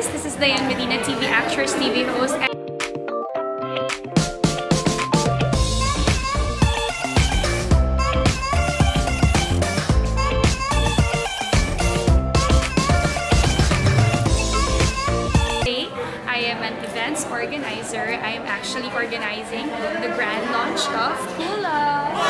guys! This is Dianne Medina, TV actress, TV host. Today, I am an events organizer. I am actually organizing the grand launch of Coola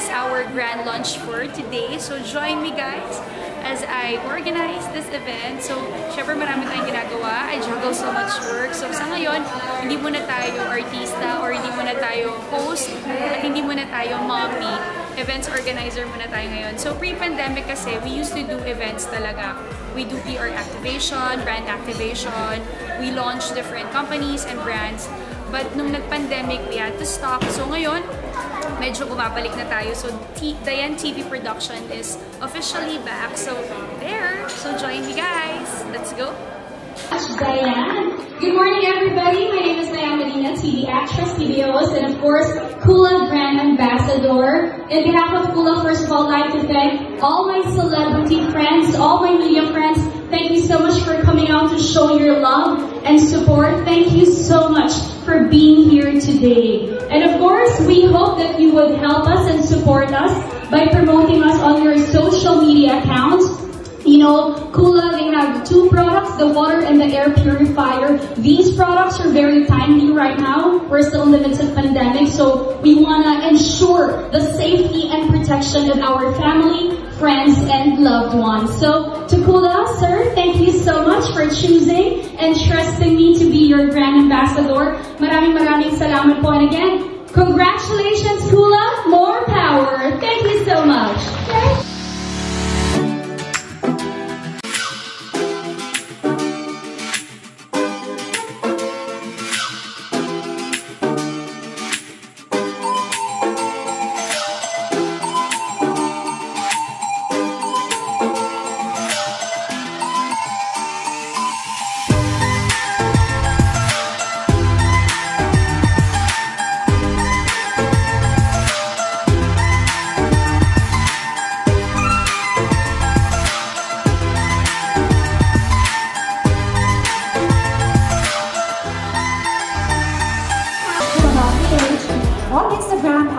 witness our grand launch for today. So join me guys as I organize this event. So, syempre marami tayong ginagawa. I juggle so much work. So, sa ngayon, hindi muna tayo artista or hindi muna tayo host at hindi muna tayo mommy. Events organizer muna tayo ngayon. So, pre-pandemic kasi, we used to do events talaga. We do PR activation, brand activation. We launch different companies and brands. But nung nag-pandemic, we had to stop. So, ngayon, medyo bumabalik na tayo. So, T Dianne TV production is officially back. So, there. So, join me guys. Let's go. Dianne. Good morning, everybody. My name is Dianne Medina, TV actress, TV host, and of course, Coola Brand Ambassador. In behalf of Coola, first of all, I'd like to thank all my celebrity friends, all my media friends. Thank you so much for coming out to show your love and support. Thank you so much for being here today. And of course, we hope that you would help us and support us by promoting us on your social media accounts. You know, Coola, they have two products, the water and the air purifier. These products are very timely right now. We're still in the midst of pandemic, so we want to ensure the safety and protection of our family, friends, and loved ones. So, to Coola, so much for choosing and trusting me to be your brand ambassador. Maraming maraming salamat po. And again, congratulations,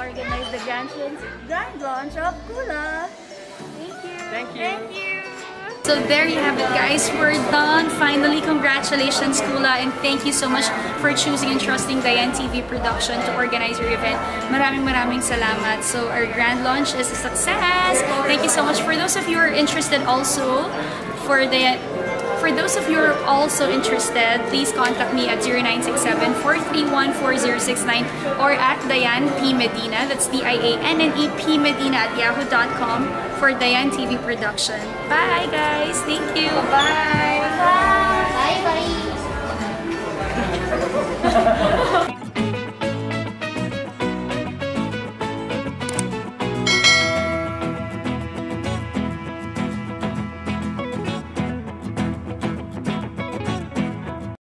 helping organize the grand, grand launch of Coola. Thank you. Thank you. Thank you. So there you have it guys, we're done. Finally, congratulations Coola and thank you so much for choosing and trusting Dianne TV Production to organize your event. Maraming maraming salamat. So our grand launch is a success. Thank you so much. For those of you who are interested also for the For those of you who are also interested, please contact me at 0967-431-4069 or at Dianne P. Medina, that's D-I-A-N-N-E P. Medina at yahoo.com for Dianne TV production. Bye guys! Thank you! Bye. Bye! Bye bye.